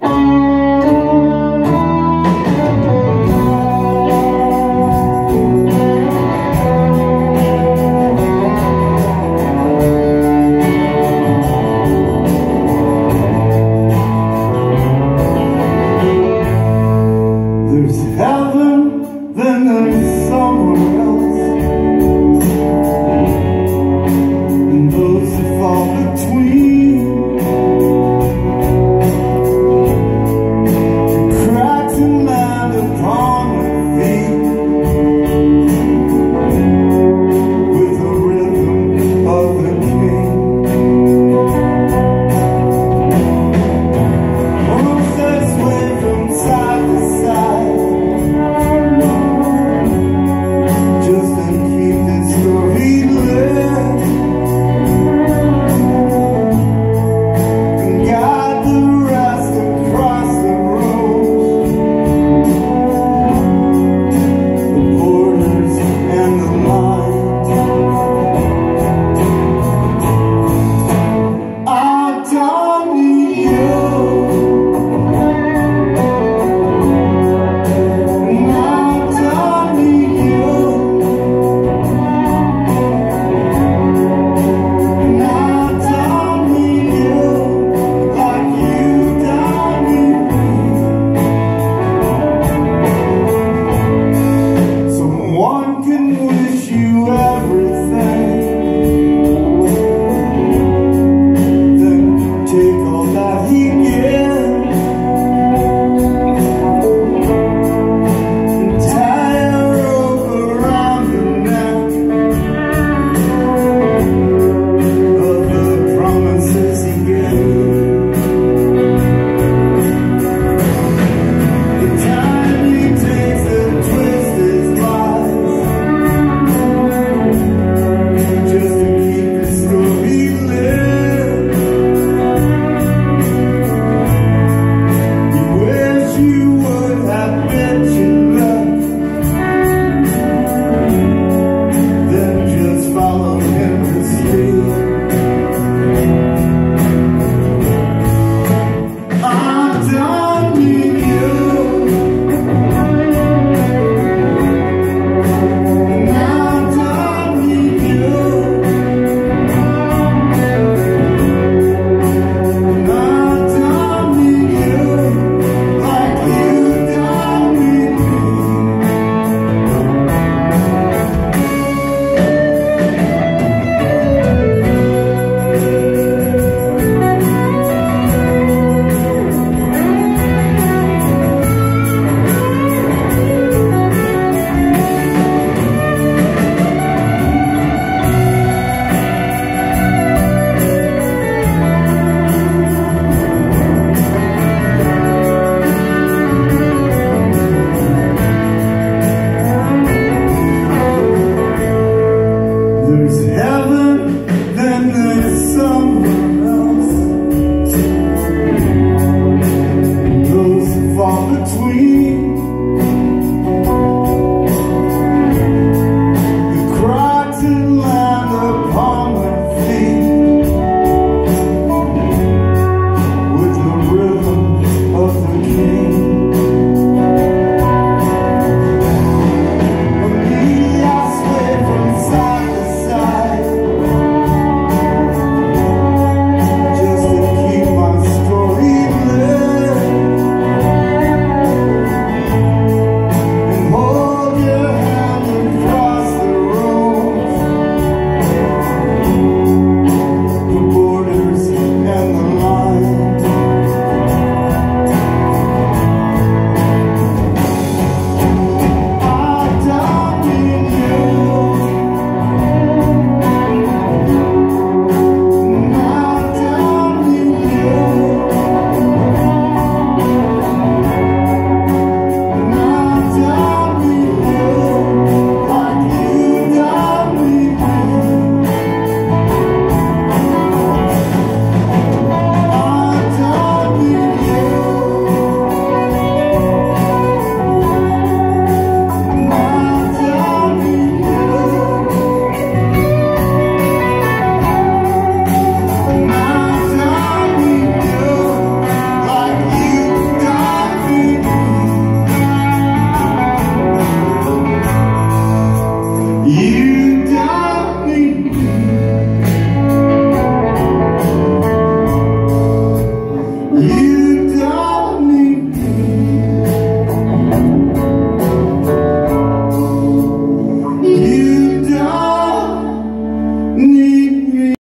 Thank there's heaven, then there's somewhere else. Those fall between.